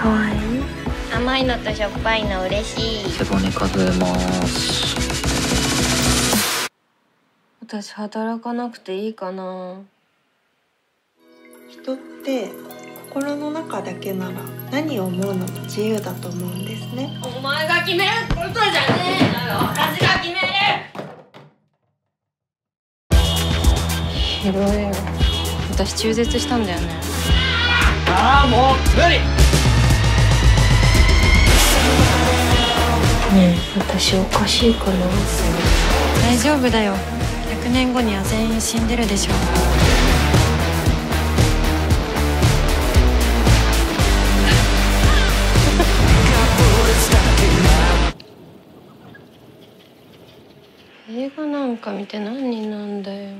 い。のとしょっぱいの嬉しい。背骨数えます私働かなくていいかな。人って心の中だけなら何を思うのも自由だと思うんですね。お前が決めることじゃねえのよ。私が決める。ひどいよ。私中絶したんだよね。ああもう無理ねえ私おかしいかな大丈夫だよ。100年後には全員死んでるでしょ。映画なんか見て何になんだよ